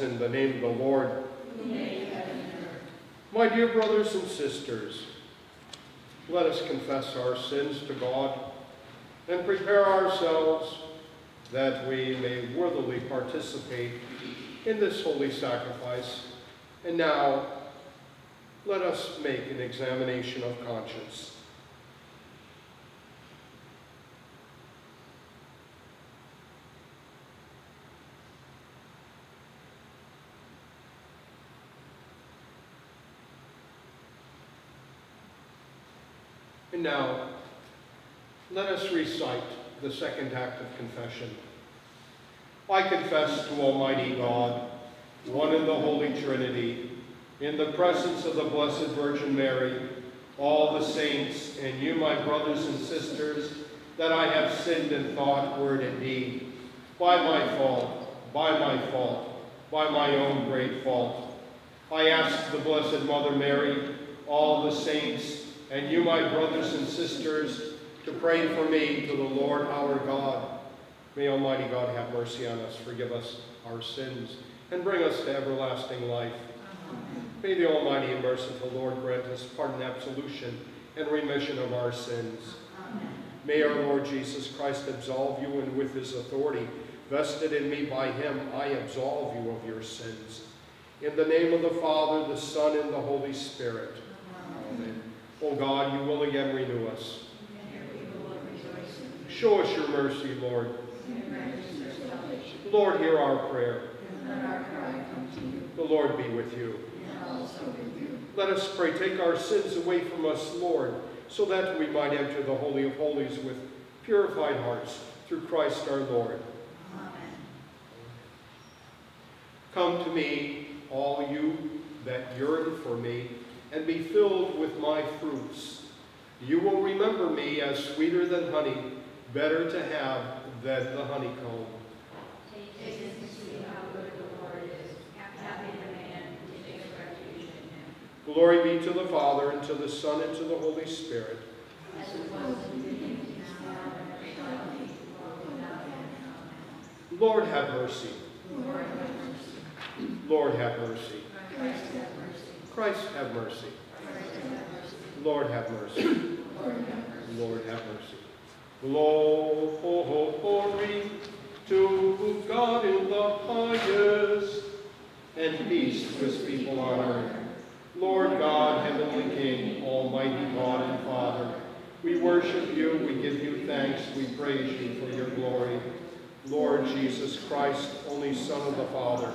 In the name of the Lord. My dear brothers and sisters, let us confess our sins to God and prepare ourselves that we may worthily participate in this holy sacrifice. And now, let us make an examination of conscience. And now, let us recite the second act of confession. I confess to Almighty God, one in the Holy Trinity, in the presence of the Blessed Virgin Mary, all the saints, and you, my brothers and sisters, that I have sinned in thought, word, and deed, by my fault, by my fault, by my own great fault. I ask the Blessed Mother Mary, all the saints, and you, my brothers and sisters, to pray for me to the Lord our God. May Almighty God have mercy on us, forgive us our sins, and bring us to everlasting life. May the Almighty and merciful Lord grant us pardon, absolution, and remission of our sins. May our Lord Jesus Christ absolve you, and with his authority vested in me by him, I absolve you of your sins. In the name of the Father, the Son, and the Holy Spirit. O God, you will again renew us. Show us your mercy, Lord. Lord, hear our prayer. The Lord be with you. Let us pray, take our sins away from us, Lord, so that we might enter the Holy of Holies with purified hearts through Christ our Lord. Amen. Come to me, all you that yearn for me, and be filled with my fruits. You will remember me as sweeter than honey, better to have than the honeycomb. Taste and see how good the Lord is. Happy the man who takes refuge in him. Glory be to the Father, and to the Son, and to the Holy Spirit. As it was in the beginning, now and ever shall be, world without end. Amen. Lord have mercy. Lord have mercy. Lord have mercy. Christ have mercy. Lord have mercy. Lord have mercy. Glory to God in the highest, and peace to his people on earth. Lord God, heavenly King, almighty God and Father, we worship you, we give you thanks, we praise you for your glory. Lord Jesus Christ, only Son of the Father,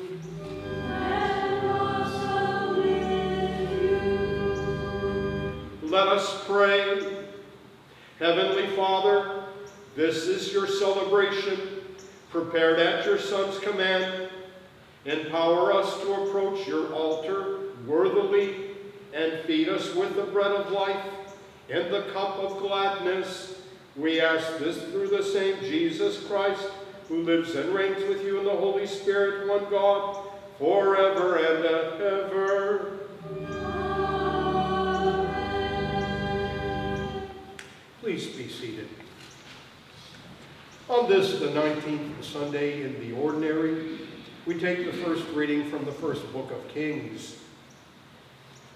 Let us pray. Heavenly Father, this is your celebration, prepared at your Son's command. Empower us to approach your altar worthily and feed us with the bread of life and the cup of gladness. We ask this through the same Jesus Christ, who lives and reigns with you in the Holy Spirit, one God, forever and ever. On this, the 19th Sunday in the Ordinary, we take the first reading from the first book of Kings.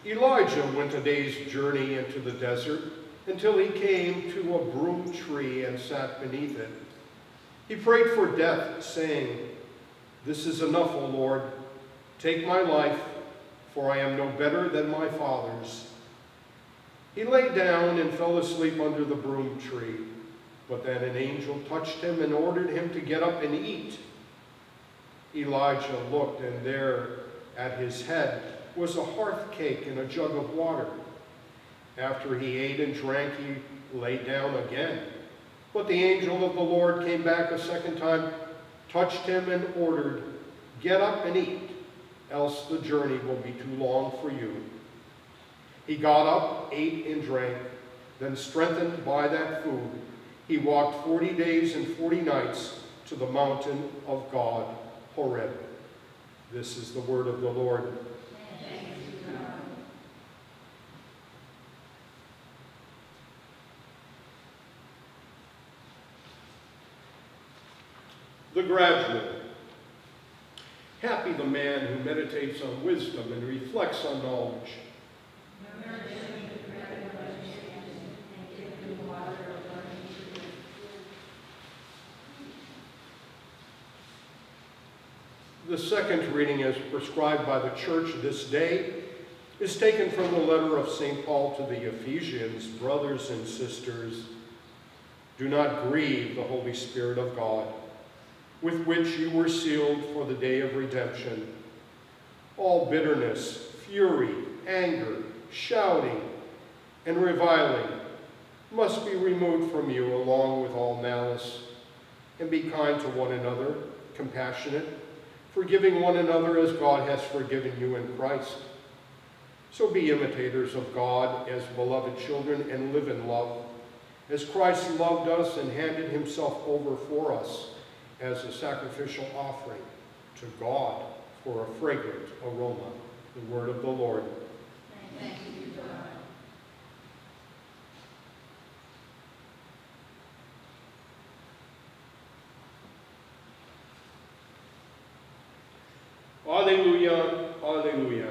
Elijah went a day's journey into the desert until he came to a broom tree and sat beneath it. He prayed for death, saying, This is enough, O Lord. Take my life, for I am no better than my father's. He lay down and fell asleep under the broom tree. But then an angel touched him and ordered him to get up and eat. Elijah looked, and there at his head was a hearth cake and a jug of water. After he ate and drank, he lay down again. But the angel of the Lord came back a second time, touched him, and ordered, Get up and eat, else the journey will be too long for you. He got up, ate, and drank. Then, strengthened by that food, he walked forty days and forty nights to the mountain of God, Horeb. This is the word of the Lord. The Gradual. Happy the man who meditates on wisdom and reflects on knowledge. The second reading as prescribed by the church this day is taken from the letter of St. Paul to the Ephesians, brothers and sisters. Do not grieve the Holy Spirit of God, with which you were sealed for the day of redemption. All bitterness, fury, anger, shouting, and reviling must be removed from you along with all malice. And be kind to one another, compassionate, forgiving one another as God has forgiven you in Christ. So be imitators of God as beloved children and live in love, as Christ loved us and handed himself over for us as a sacrificial offering to God for a fragrant aroma. The word of the Lord you, God. Alleluia, alleluia.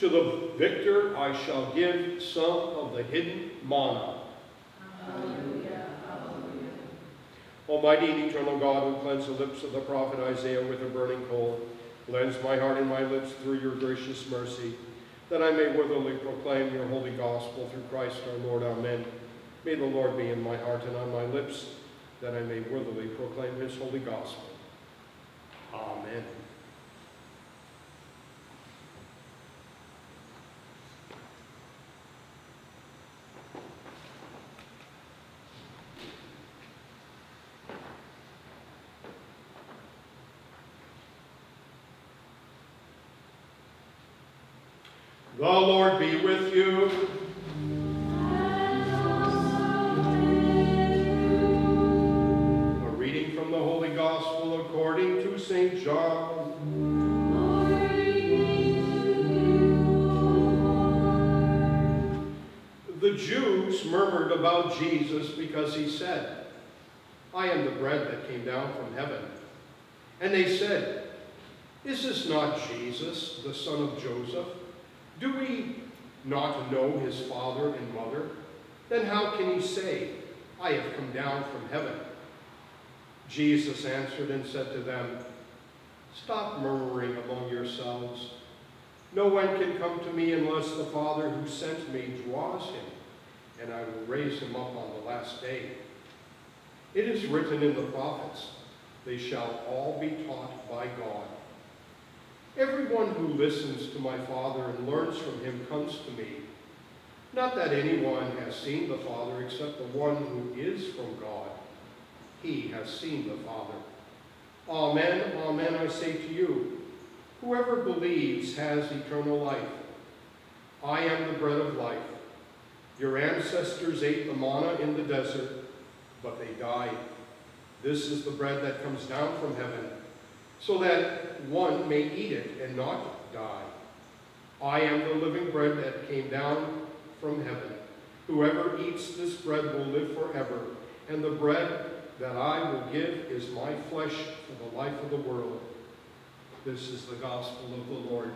To the victor I shall give some of the hidden manna. Almighty and eternal God, who cleansed the lips of the prophet Isaiah with a burning coal, cleanse my heart and my lips through your gracious mercy, that I may worthily proclaim your holy gospel through Christ our Lord. Amen. May the Lord be in my heart and on my lips, that I may worthily proclaim his holy gospel. Amen. The Lord be with you. A reading from the Holy Gospel according to St. John. The Jews murmured about Jesus because he said, I am the bread that came down from heaven. And they said, Is this not Jesus, the son of Joseph? Do we not know his father and mother? Then how can he say, I have come down from heaven? Jesus answered and said to them, Stop murmuring among yourselves. No one can come to me unless the Father who sent me draws him, and I will raise him up on the last day. It is written in the prophets, they shall all be taught by God. Everyone who listens to my Father and learns from him comes to me. Not that anyone has seen the Father except the one who is from God. He has seen the Father. Amen, amen, I say to you, whoever believes has eternal life. I am the bread of life. Your ancestors ate the manna in the desert, but they died. This is the bread that comes down from heaven, so that one may eat it and not die. I am the living bread that came down from heaven. Whoever eats this bread will live forever, and the bread that I will give is my flesh for the life of the world. This is the gospel of the Lord.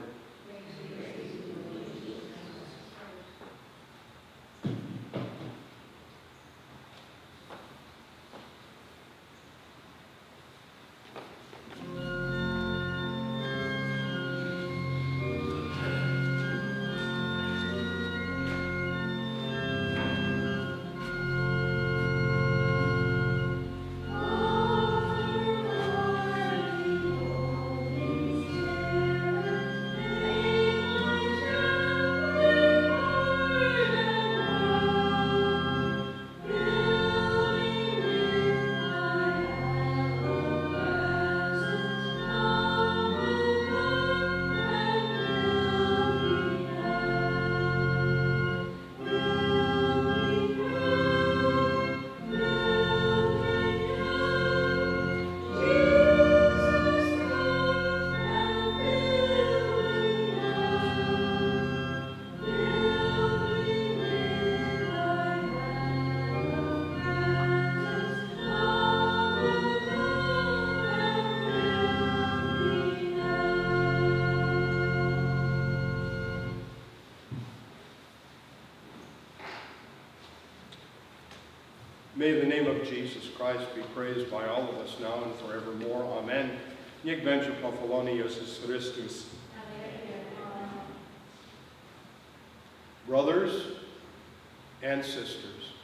May the name of Jesus Christ be praised by all of us now and forevermore. Amen. Niech będzie pochwalony. Brothers and sisters,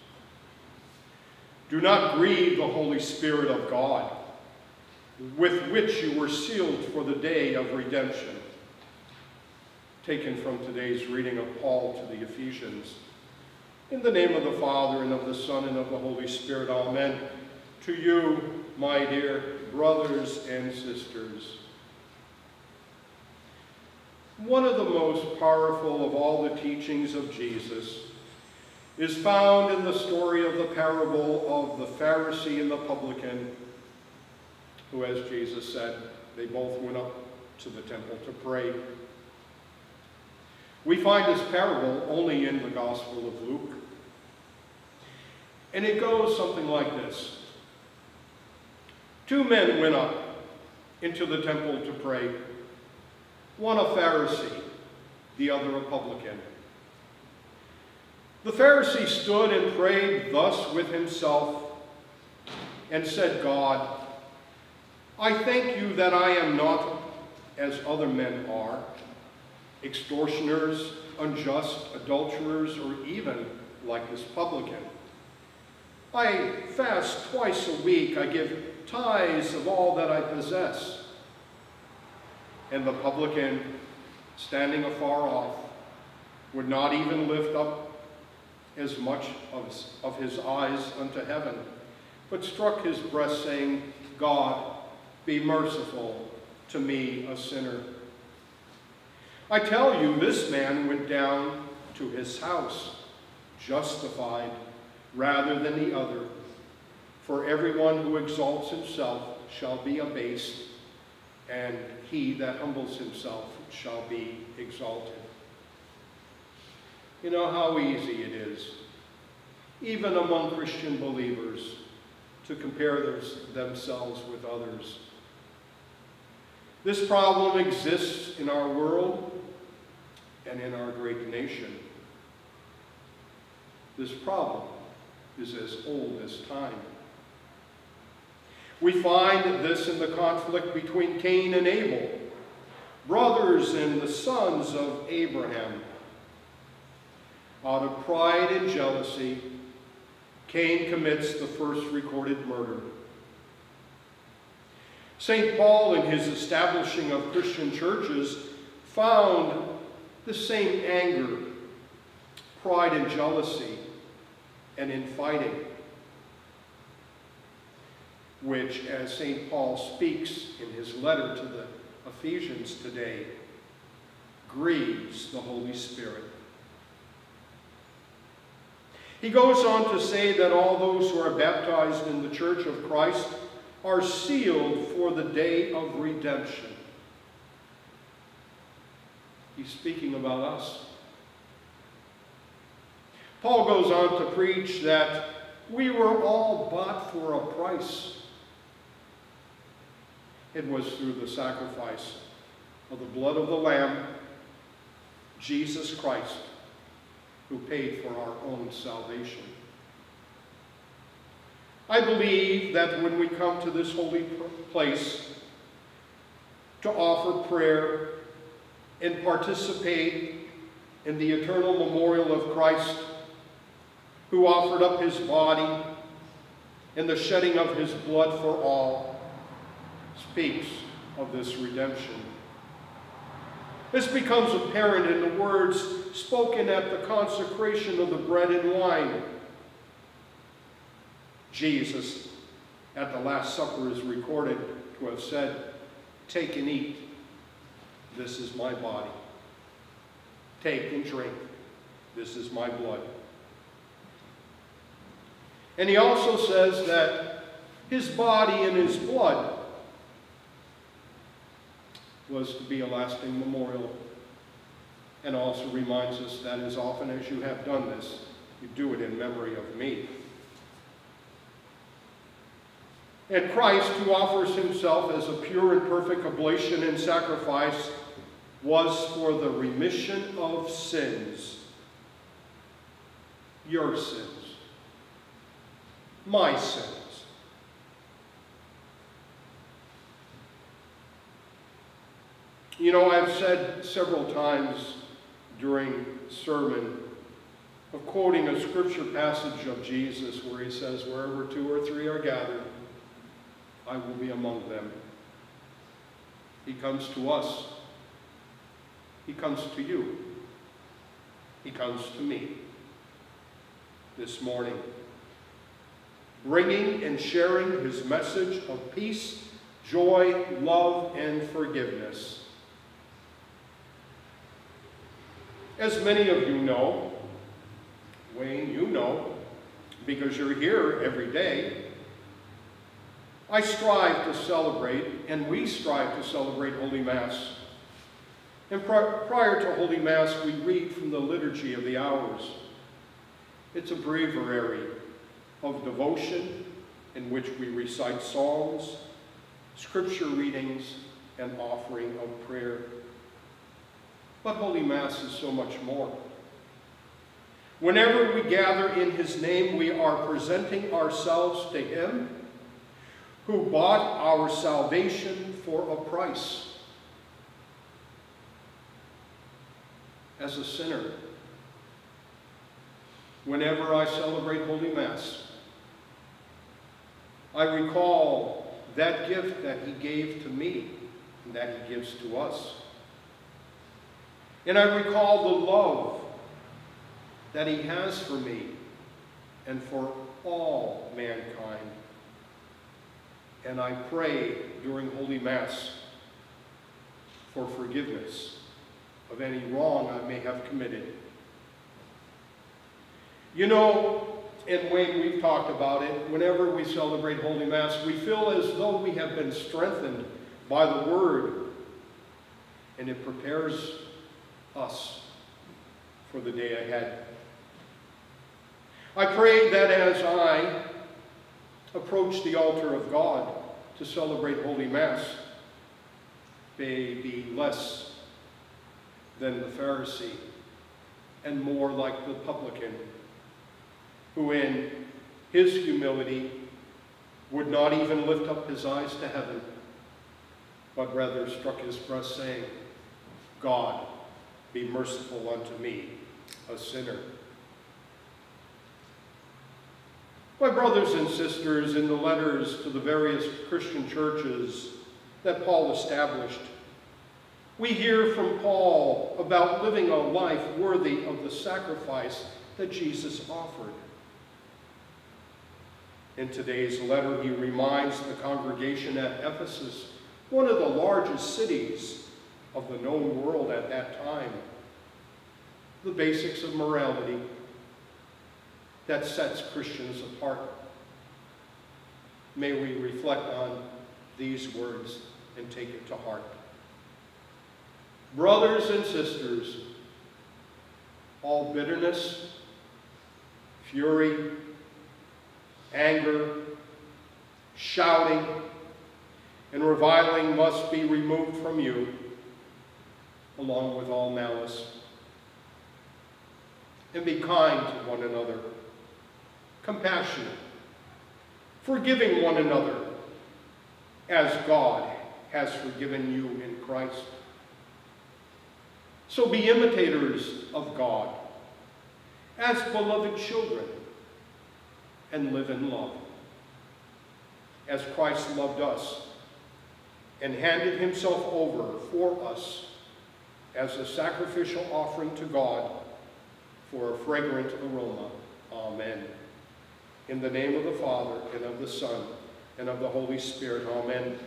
do not grieve the Holy Spirit of God, with which you were sealed for the day of redemption. Taken from today's reading of Paul to the Ephesians. In the name of the Father, and of the Son, and of the Holy Spirit, amen. To you, my dear brothers and sisters. One of the most powerful of all the teachings of Jesus is found in the story of the parable of the Pharisee and the publican, who, as Jesus said, they both went up to the temple to pray. We find this parable only in the Gospel of Luke. And it goes something like this. Two men went up into the temple to pray, one a Pharisee, the other a publican. The Pharisee stood and prayed thus with himself and said, God, I thank you that I am not as other men are, extortioners, unjust, adulterers, or even like this publican. I fast twice a week. I give tithes of all that I possess. And the publican, standing afar off, would not even lift up as much of, of his eyes unto heaven, but struck his breast, saying, God, be merciful to me, a sinner. I tell you, this man went down to his house, justified rather than the other. For everyone who exalts himself shall be abased, and he that humbles himself shall be exalted. You know how easy it is, even among Christian believers, to compare themselves with others. This problem exists in our world and in our great nation. This problem is as old as time. We find this in the conflict between Cain and Abel, brothers and the sons of Abraham. Out of pride and jealousy, Cain commits the first recorded murder. St. Paul, in his establishing of Christian churches, found the same anger pride and jealousy, and infighting, which, as St. Paul speaks in his letter to the Ephesians today, grieves the Holy Spirit. He goes on to say that all those who are baptized in the church of Christ are sealed for the day of redemption. He's speaking about us. Paul goes on to preach that we were all bought for a price. It was through the sacrifice of the blood of the Lamb, Jesus Christ, who paid for our own salvation. I believe that when we come to this holy place to offer prayer and participate in the eternal memorial of Christ, who offered up his body and the shedding of his blood for all, speaks of this redemption. This becomes apparent in the words spoken at the consecration of the bread and wine. Jesus, at the Last Supper, is recorded to have said, Take and eat. This is my body. Take and drink. This is my blood. And he also says that his body and his blood was to be a lasting memorial. And also reminds us that as often as you have done this, you do it in memory of me. And Christ, who offers himself as a pure and perfect oblation and sacrifice, was for the remission of sins. Your sins. My sins. You know, I've said several times during sermon of quoting a scripture passage of Jesus where he says, wherever two or three are gathered, I will be among them. He comes to us. He comes to you. He comes to me this morning, bringing and sharing his message of peace, joy, love, and forgiveness. As many of you know, Wayne, you know, because you're here every day, I strive to celebrate, and we strive to celebrate Holy Mass. And prior to Holy Mass, we read from the Liturgy of the Hours. It's a breviary of devotion in which we recite psalms, scripture readings, and offering of prayer. But Holy Mass is so much more. Whenever we gather in his name, we are presenting ourselves to him who bought our salvation for a price. As a sinner, whenever I celebrate Holy Mass, I recall that gift that he gave to me and that he gives to us. And I recall the love that he has for me and for all mankind. And I pray during Holy Mass for forgiveness of any wrong I may have committed. You know, and Wayne, we've talked about it, whenever we celebrate Holy Mass, we feel as though we have been strengthened by the Word, and it prepares us for the day ahead. I pray that as I approach the altar of God to celebrate Holy Mass, may be less than the Pharisee and more like the publican, who in his humility would not even lift up his eyes to heaven, but rather struck his breast, saying, God, be merciful unto me, a sinner. My brothers and sisters, in the letters to the various Christian churches that Paul established, We hear from Paul about living a life worthy of the sacrifice that Jesus offered. In today's letter, he reminds the congregation at Ephesus, one of the largest cities of the known world at that time, the basics of morality that sets Christians apart. May we reflect on these words and take it to heart. Brothers and sisters, all bitterness, fury, anger, shouting, and reviling must be removed from you, along with all malice. And be kind to one another, compassionate, forgiving one another, as God has forgiven you in Christ. So be imitators of God, as beloved children, and live in love. As Christ loved us and handed himself over for us as a sacrificial offering to God for a fragrant aroma. Amen. In the name of the Father, and of the Son, and of the Holy Spirit. Amen.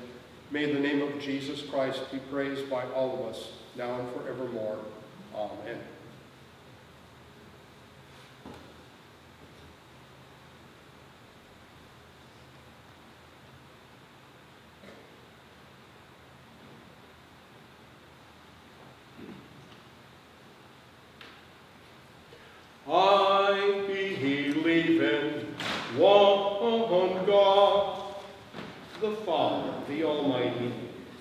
May the name of Jesus Christ be praised by all of us, now and forevermore. Amen. I believe in one God, the Father, the Almighty,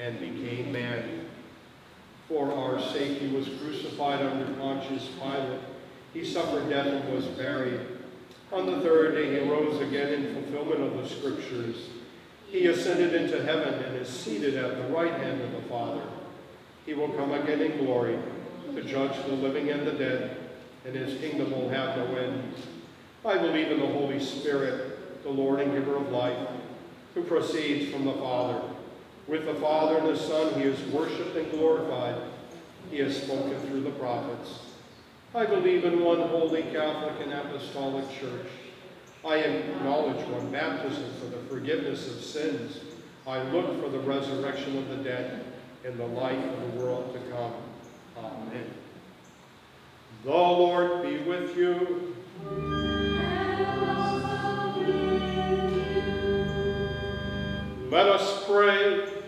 and became man. For our sake, he was crucified under Pontius Pilate. He suffered death and was buried. On the third day, he rose again in fulfillment of the Scriptures. He ascended into heaven and is seated at the right hand of the Father. He will come again in glory to judge the living and the dead and his kingdom will have no end. I believe in the Holy Spirit, the Lord and giver of life, who proceeds from the Father. With the Father and the Son he is worshipped and glorified. He has spoken through the prophets. I believe in one holy Catholic and apostolic church. I acknowledge one baptism for the forgiveness of sins. I look for the resurrection of the dead and the life of the world to come. Amen. The Lord be with you. Let us pray.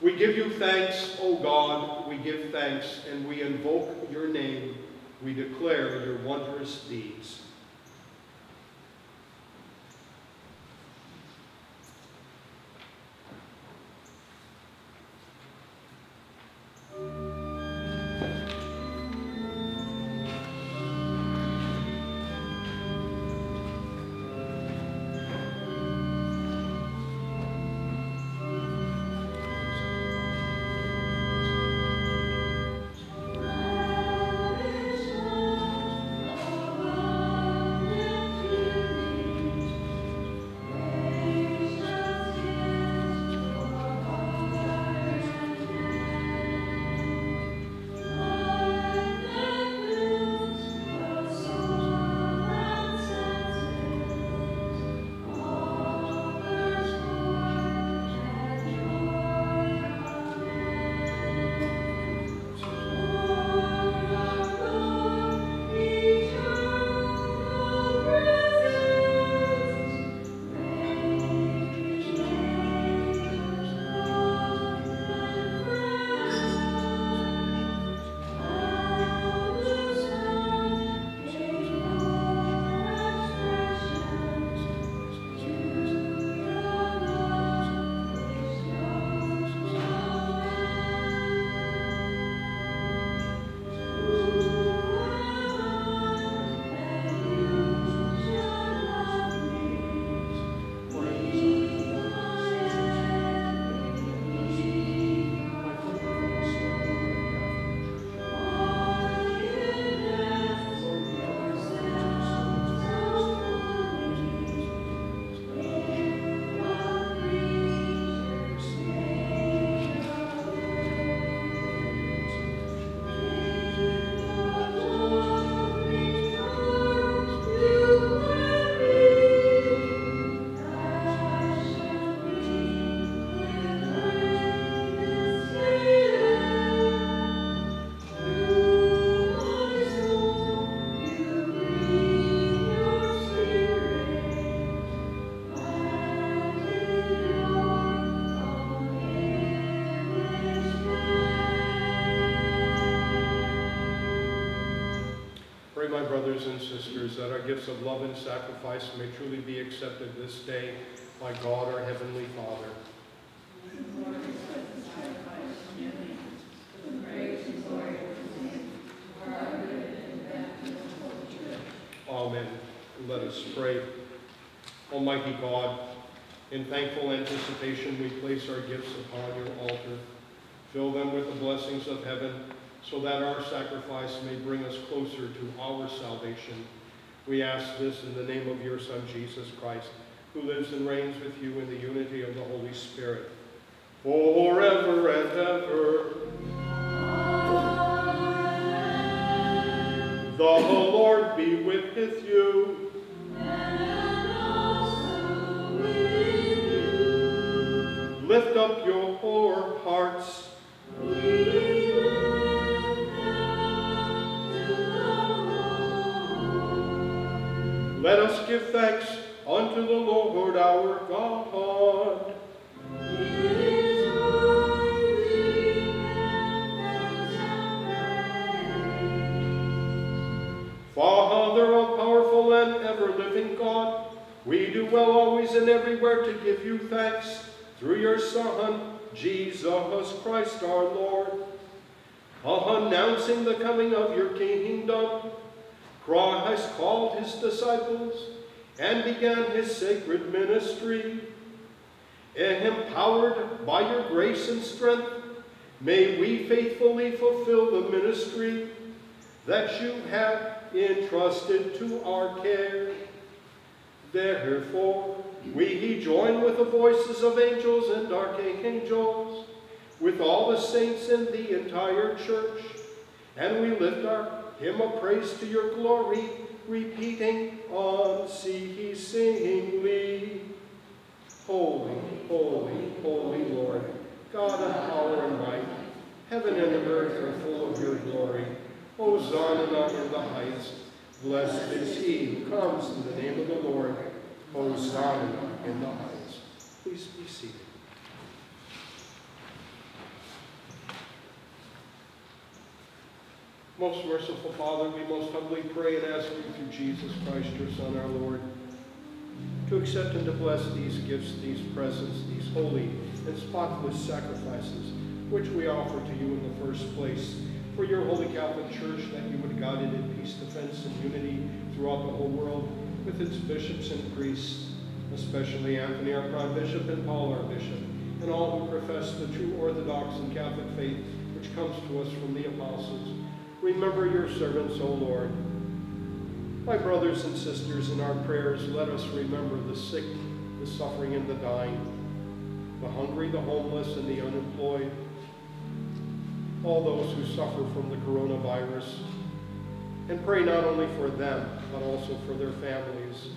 We give you thanks, O God. We give thanks and we invoke your name. We declare your wondrous deeds. And sisters, that our gifts of love and sacrifice may truly be accepted this day by God our Heavenly Father. Amen. Let us pray. Almighty God, in thankful anticipation we place our gifts upon your altar. Fill them with the blessings of heaven so that our sacrifice may bring us closer to our salvation. We ask this in the name of your Son, Jesus Christ, who lives and reigns with you in the unity of the Holy Spirit, forever and ever. The Lord be with you. Lift up your hearts. Let us give thanks unto the Lord our God. Father, O powerful and ever-living God, we do well always and everywhere to give you thanks through your Son, Jesus Christ our Lord. Announcing the coming of your kingdom, Christ called his disciples and began his sacred ministry. Empowered by your grace and strength, may we faithfully fulfill the ministry that you have entrusted to our care. Therefore, we join with the voices of angels and archangels, with all the saints in the entire church, and we lift our hymn of praise to your glory, repeating on sea, he unceasingly. Holy, holy, holy Lord, God of power and might, heaven and earth are full of your glory. Hosanna in the highest. Blessed is he who comes in the name of the Lord. Hosanna in the highest. Please be seated. Most merciful Father, we most humbly pray and ask you through Jesus Christ, your Son, our Lord, to accept and to bless these gifts, these presents, these holy and spotless sacrifices, which we offer to you in the first place, for your holy Catholic Church, that you would guide it in peace, defense, and unity throughout the whole world, with its bishops and priests, especially Anthony, our Prime Bishop, and Paul, our Bishop, and all who profess the true Orthodox and Catholic faith which comes to us from the apostles. Remember your servants, O Lord. My brothers and sisters, in our prayers, let us remember the sick, the suffering, and the dying, the hungry, the homeless, and the unemployed, all those who suffer from the coronavirus, and pray not only for them, but also for their families.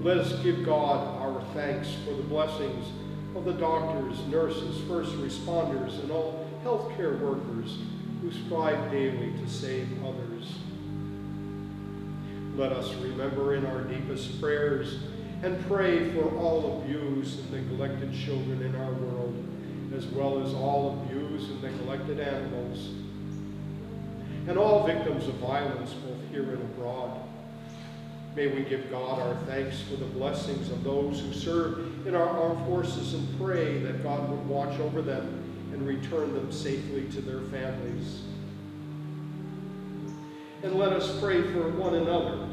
Let us give God our thanks for the blessings of the doctors, nurses, first responders, and all healthcare workers who strive daily to save others. Let us remember in our deepest prayers and pray for all abused and neglected children in our world, as well as all abused and neglected animals, and all victims of violence both here and abroad. May we give God our thanks for the blessings of those who serve in our armed forces and pray that God would watch over them and return them safely to their families. And let us pray for one another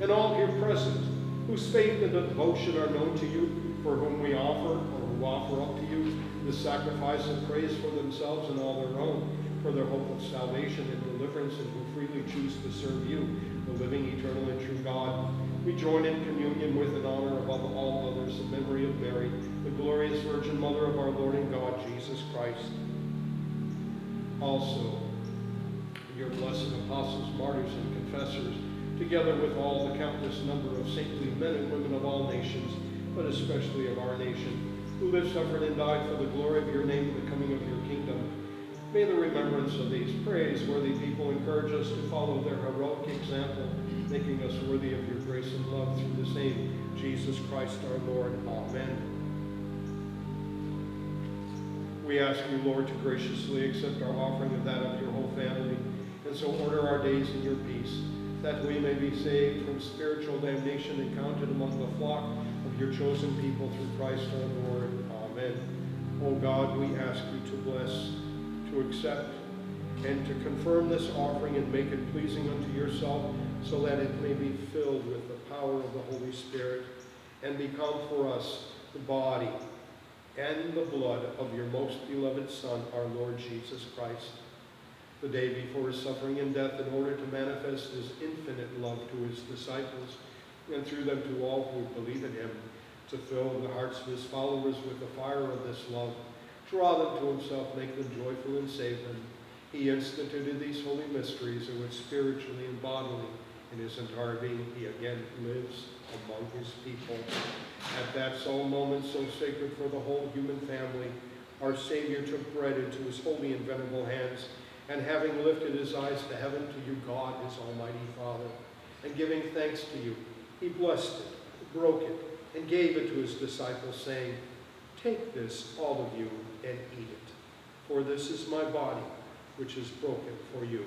and all here present whose faith and devotion are known to you, for whom we offer or who offer up to you the sacrifice of praise for themselves and all their own, for their hope of salvation and deliverance, and who freely choose to serve you, the living, eternal, and true God. We join in communion with and honor above all others the memory of Mary, the glorious Virgin Mother of our Lord and God, Jesus Christ. Also, your blessed apostles, martyrs, and confessors, together with all the countless number of saintly men and women of all nations, but especially of our nation, who lived, suffered, and died for the glory of your name and the coming of your kingdom. May the remembrance of these praiseworthy people encourage us to follow their heroic example, making us worthy of your grace and love through the same Jesus Christ our Lord. Amen. We ask you, Lord, to graciously accept our offering of that of your whole family, and so order our days in your peace, that we may be saved from spiritual damnation and counted among the flock of your chosen people through Christ our Lord. Amen. O God, we ask you to bless, to accept, and to confirm this offering and make it pleasing unto yourself, so that it may be filled with the power of the Holy Spirit and become for us the body and the blood of your most beloved Son, our Lord Jesus Christ. The day before his suffering and death, in order to manifest his infinite love to his disciples, and through them to all who believe in him, to fill the hearts of his followers with the fire of this love, draw them to himself, make them joyful, and save them. He instituted these holy mysteries in which spiritually and bodily in his entire being he again lives among his people. At that solemn moment so sacred for the whole human family, our Savior took bread into his holy and venerable hands, and having lifted his eyes to heaven to you, God, his almighty Father, and giving thanks to you, he blessed it, broke it, and gave it to his disciples, saying, Take this, all of you, and eat it, for this is my body, which is broken for you.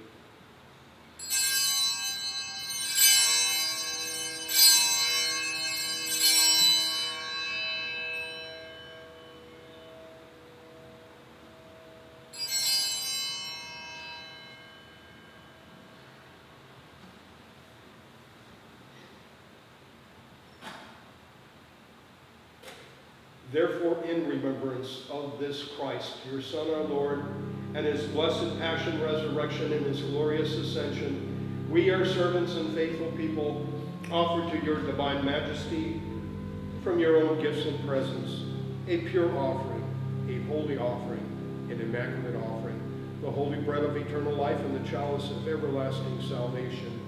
Therefore, in remembrance of this Christ, your Son, our Lord, and his blessed passion, resurrection, and his glorious ascension, we, your servants and faithful people, offer to your divine majesty from your own gifts and presents a pure offering, a holy offering, an immaculate offering, the holy bread of eternal life and the chalice of everlasting salvation.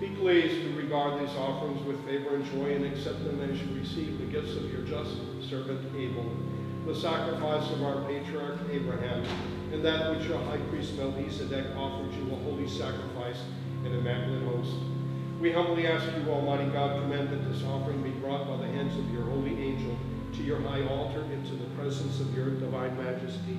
Be pleased to regard these offerings with favor and joy and accept them as you receive the gifts of your just servant Abel, the sacrifice of our patriarch Abraham, and that which your high priest Melchizedek offered you a holy sacrifice and immaculate host. We humbly ask you, Almighty God, command that this offering be brought by the hands of your holy angel to your high altar into the presence of your divine majesty,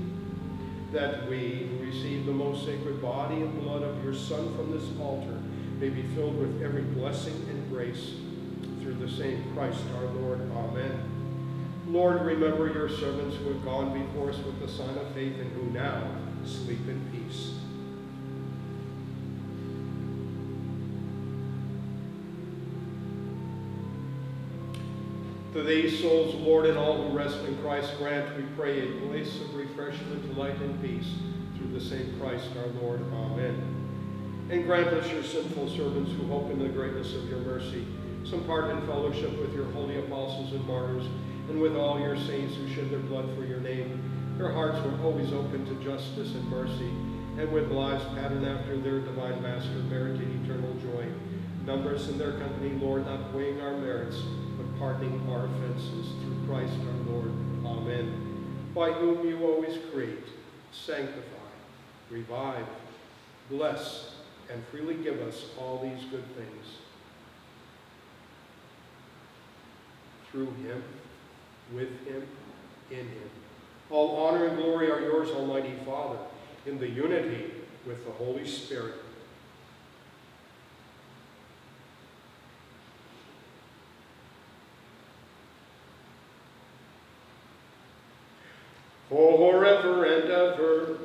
that we receive the most sacred body and blood of your Son from this altar may be filled with every blessing and grace through the same Christ our Lord. Amen. Lord, remember your servants who have gone before us with the sign of faith and who now sleep in peace. To these souls, Lord, and all who rest in Christ, grant, we pray, a place of refreshment, light, and peace through the same Christ our Lord. Amen. And grant us, your sinful servants who hope in the greatness of your mercy, some part in fellowship with your holy apostles and martyrs, and with all your saints who shed their blood for your name. Their hearts were always open to justice and mercy, and with lives patterned after their divine master, merited eternal joy. Number us in their company, Lord, not weighing our merits, but pardoning our offenses through Christ our Lord. Amen. By whom you always create, sanctify, revive, bless, and freely give us all these good things. Through him, with him, in him. All honor and glory are yours, Almighty Father, in the unity with the Holy Spirit. Forever and ever.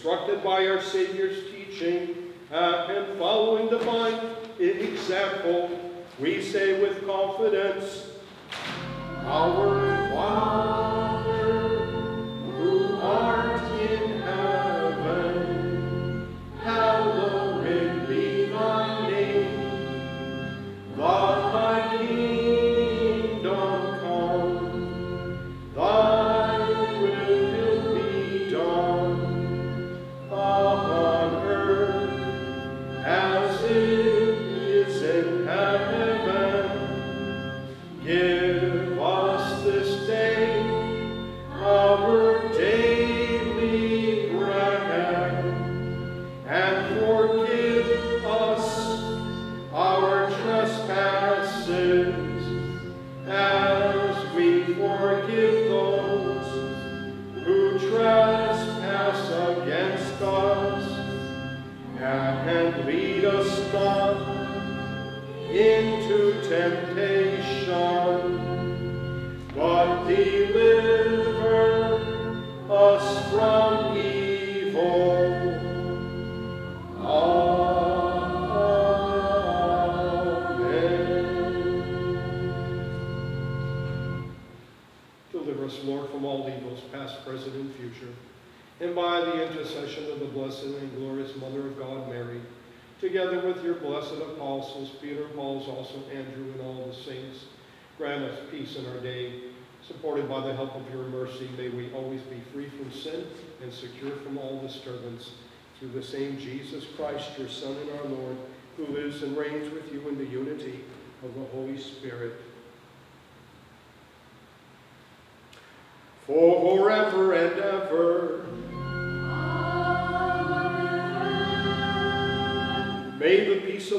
Instructed by our Savior's teaching uh, and following divine example, we say with confidence, Our Father,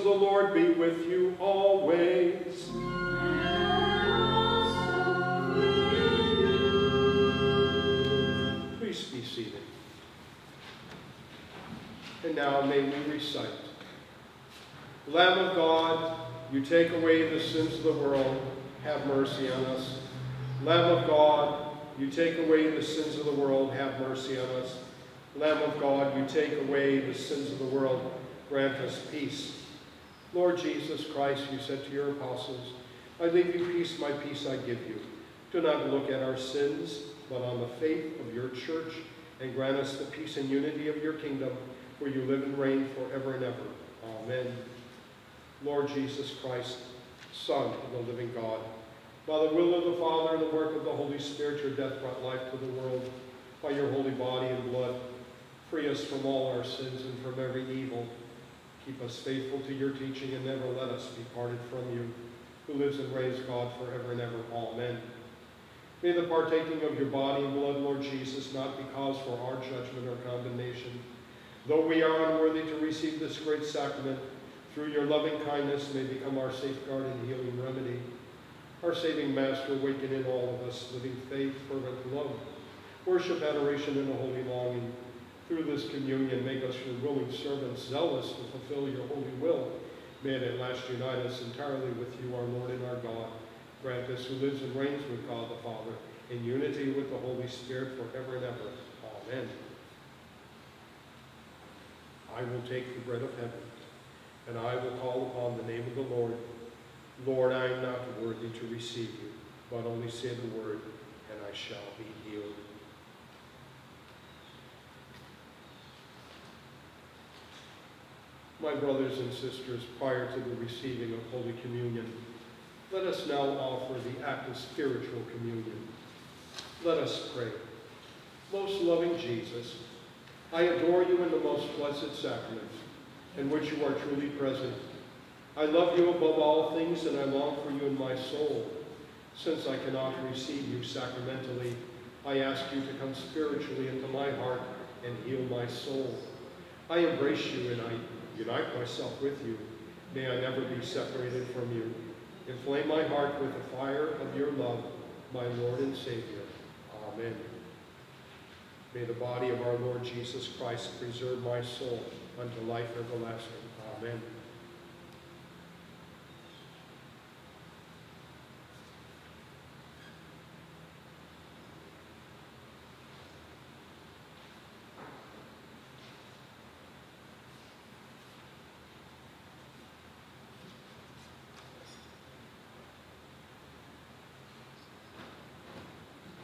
of the Lord be with you always. Please be seated. And now may we recite. Lamb of God, you take away the sins of the world, have mercy on us. Lamb of God, you take away the sins of the world, have mercy on us. Lamb of God, you take away the sins of the world, grant us peace. Lord Jesus Christ, you said to your apostles, I leave you peace, my peace I give you. Do not look at our sins, but on the faith of your church, and grant us the peace and unity of your kingdom, where you live and reign forever and ever. Amen. Lord Jesus Christ, Son of the living God, by the will of the Father and the work of the Holy Spirit, your death brought life to the world. By your holy body and blood, free us from all our sins and from every evil. Keep us faithful to your teaching and never let us be parted from you, who lives and reigns God forever and ever. Amen. May the partaking of your body and blood, Lord Jesus, not be cause for our judgment or condemnation. Though we are unworthy to receive this great sacrament, through your loving kindness may become our safeguard and healing remedy. Our saving Master, awaken in all of us living faith, fervent love, worship, adoration, and a holy longing. Through this communion, make us your willing servants, zealous to fulfill your holy will. May it at last unite us entirely with you, our Lord and our God. Grant us who lives and reigns with God the Father, in unity with the Holy Spirit forever and ever. Amen. I will take the bread of heaven, and I will call upon the name of the Lord. Lord, I am not worthy to receive you, but only say the word, and I shall be healed. My brothers and sisters, prior to the receiving of Holy Communion, let us now offer the act of spiritual communion. Let us pray. Most loving Jesus, I adore you in the most blessed sacrament, in which you are truly present. I love you above all things, and I long for you in my soul. Since I cannot receive you sacramentally, I ask you to come spiritually into my heart and heal my soul. I embrace you and I unite myself with you. May I never be separated from you. Inflame my heart with the fire of your love, my Lord and Savior. Amen. May the body of our Lord Jesus Christ preserve my soul unto life everlasting. Amen.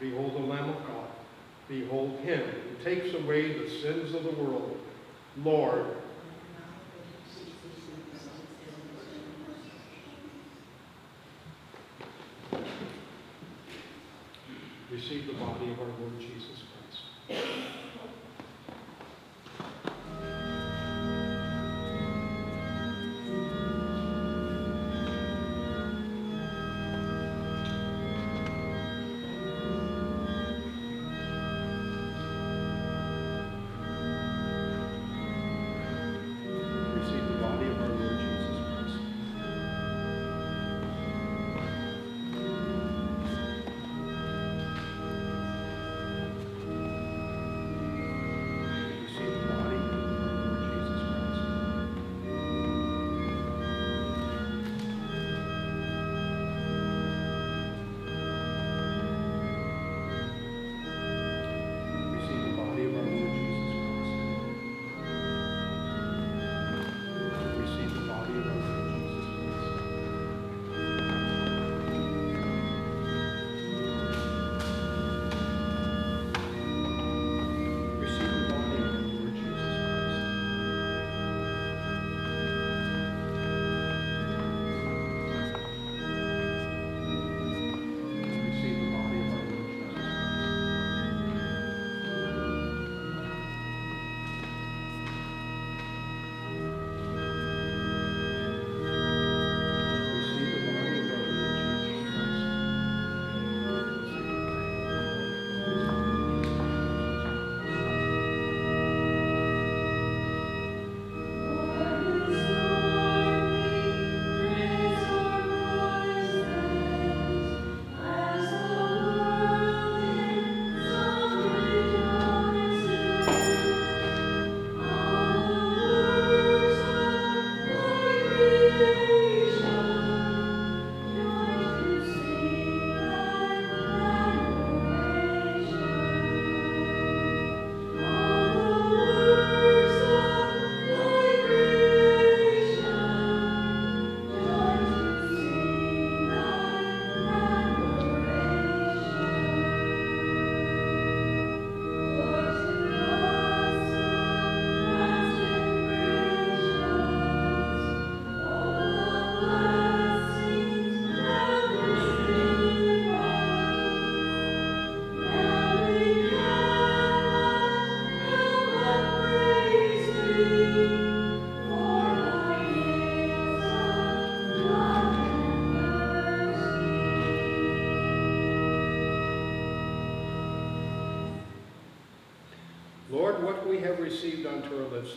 Behold the Lamb of God. Behold him who takes away the sins of the world. Lord, receive the body of our Lord Jesus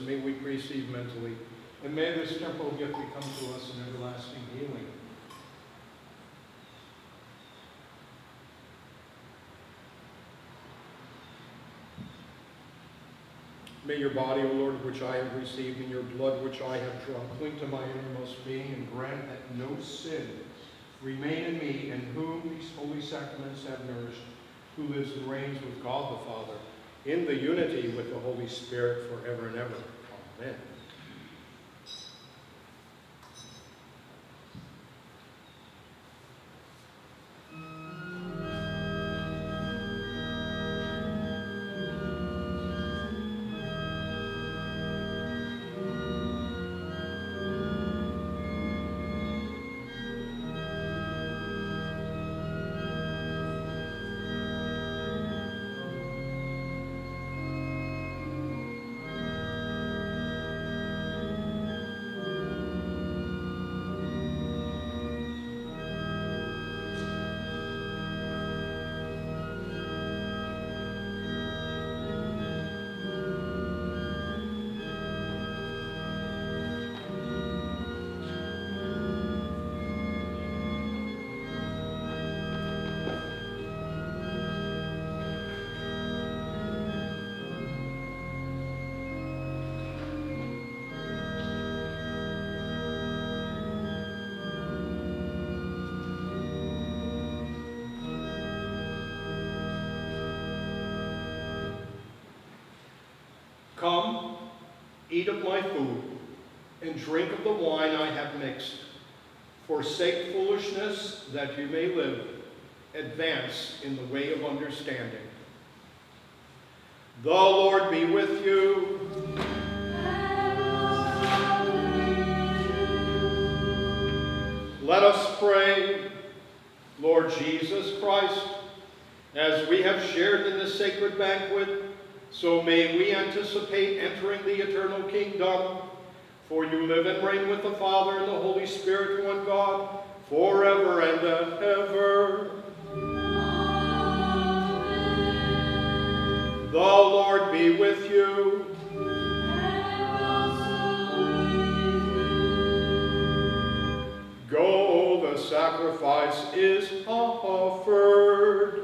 may we receive mentally, and may this temporal gift become to us an everlasting healing. May your body, O Lord, which I have received, and your blood, which I have drunk, cling to my innermost being, and grant that no sin remain in me, in whom these holy sacraments have nourished, who lives and reigns with God the Father, in the unity with the Holy Spirit forever and ever. Amen. Eat of my food, and drink of the wine I have mixed. Forsake foolishness that you may live. advance in the way of understanding. The Lord be with you. Let us pray, Lord Jesus Christ, as we have shared in this sacred banquet, so may we anticipate entering the eternal kingdom. For you live and reign with the Father and the Holy Spirit, one God, forever and ever. The Lord be with you. Go, the sacrifice is offered.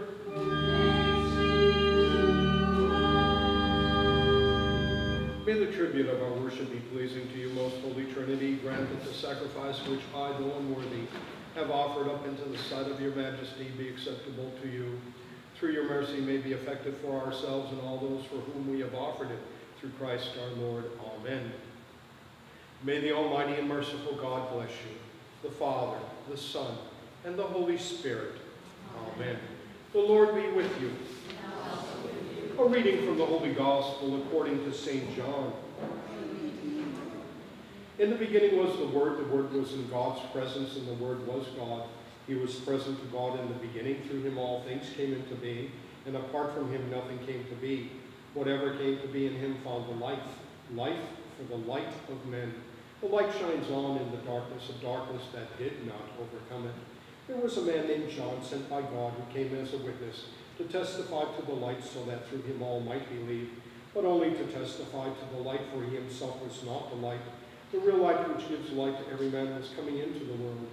The tribute of our worship be pleasing to you, most holy Trinity. Grant that the sacrifice which I, though unworthy, have offered up into the sight of your majesty be acceptable to you. Through your mercy may be effective for ourselves and all those for whom we have offered it. Through Christ our Lord. Amen. May the Almighty and merciful God bless you, the Father, the Son, and the Holy Spirit. Amen. The Lord be with you. A reading from the Holy Gospel according to St. John. In the beginning was the Word, the Word was in God's presence, and the Word was God. He was present to God in the beginning. Through him all things came into being, and apart from him nothing came to be. Whatever came to be in him found the life, life for the light of men. The light shines on in the darkness of darkness that did not overcome it. There was a man named John sent by God who came as a witness to testify to the light so that through him all might believe, but only to testify to the light, for he himself was not the light. The real light which gives light to every man was coming into the world.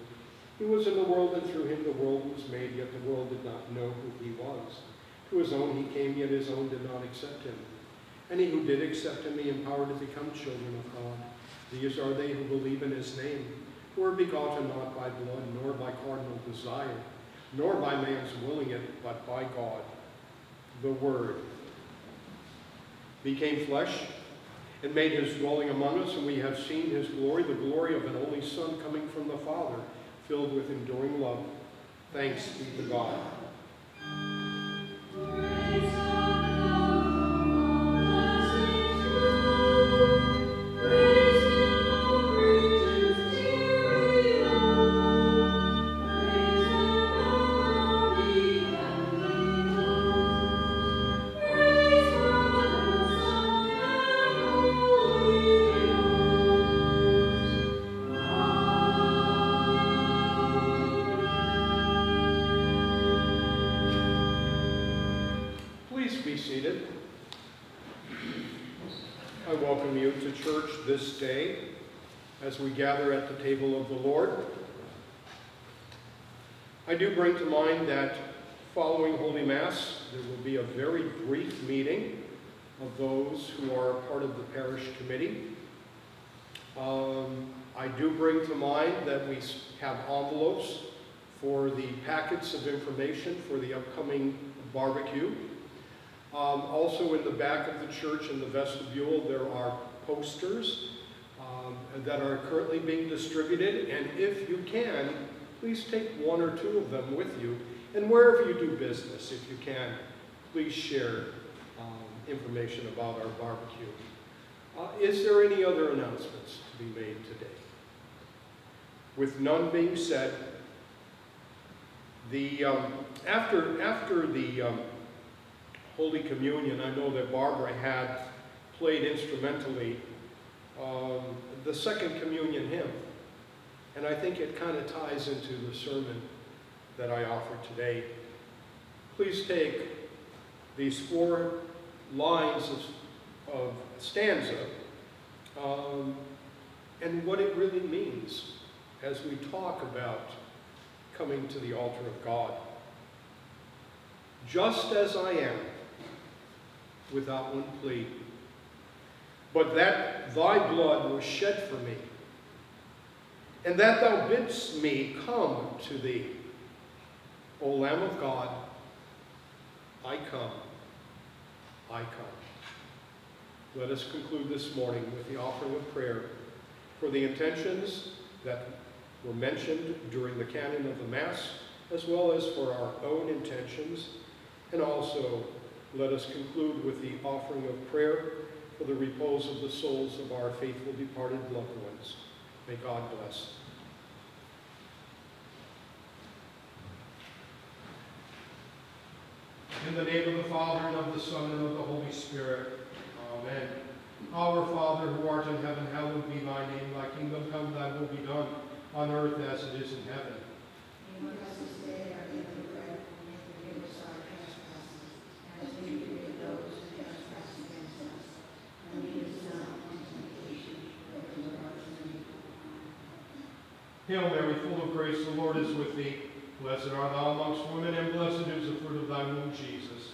He was in the world, and through him the world was made, yet the world did not know who he was. To his own he came, yet his own did not accept him. Any who did accept him he empowered to become children of God. These are they who believe in his name, who are begotten not by blood, nor by carnal desire, nor by man's willing it, but by God. The Word became flesh and made his dwelling among us, and we have seen his glory, the glory of an only Son coming from the Father, filled with enduring love. Thanks be to God. Seated. I welcome you to church this day as we gather at the table of the Lord. I do bring to mind that following Holy Mass, there will be a very brief meeting of those who are part of the parish committee. Um, I do bring to mind that we have envelopes for the packets of information for the upcoming barbecue. Um, also in the back of the church in the vestibule, there are posters um, that are currently being distributed. And if you can, please take one or two of them with you. And wherever you do business, if you can, please share um, information about our barbecue. Uh, is there any other announcements to be made today? With none being said, the, um, after, after the um, Holy Communion, I know that Barbara had played instrumentally um, the second communion hymn. And I think it kind of ties into the sermon that I offered today. Please take these four lines of, of stanza um, and what it really means as we talk about coming to the altar of God. Just as I am, without one plea, but that thy blood was shed for me, and that thou bidst me come to thee. O Lamb of God, I come, I come. Let us conclude this morning with the offering of prayer for the intentions that were mentioned during the canon of the Mass as well as for our own intentions. And also, let us conclude with the offering of prayer for the repose of the souls of our faithful departed loved ones. May God bless. In the name of the Father, and of the Son, and of the Holy Spirit. Amen. Our Father, who art in heaven, hallowed be thy name. Thy kingdom come, thy will be done, on earth as it is in heaven. Give us this day our daily bread, and forgive us our trespasses, as we forgive those who trespass against us. And lead us not into temptation, but deliver us from evil. Hail Mary, full of grace, the Lord is with thee. Blessed art thou amongst women, and blessed is the fruit of thy womb, Jesus.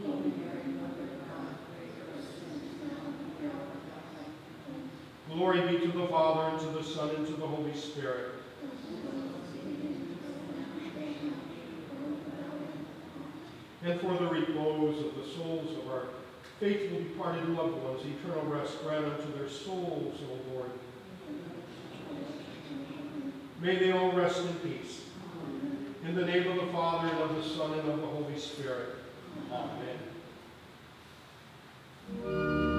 Holy Mary, Mother of God, pray for us sinners now and the hour of our death. Glory be to the Father, and to the Son, and to the Holy Spirit. And for the repose of the souls of our faithful departed loved ones, eternal rest grant unto their souls, O Lord. May they all rest in peace. In the name of the Father, and of the Son, and of the Holy Spirit. Amen. Move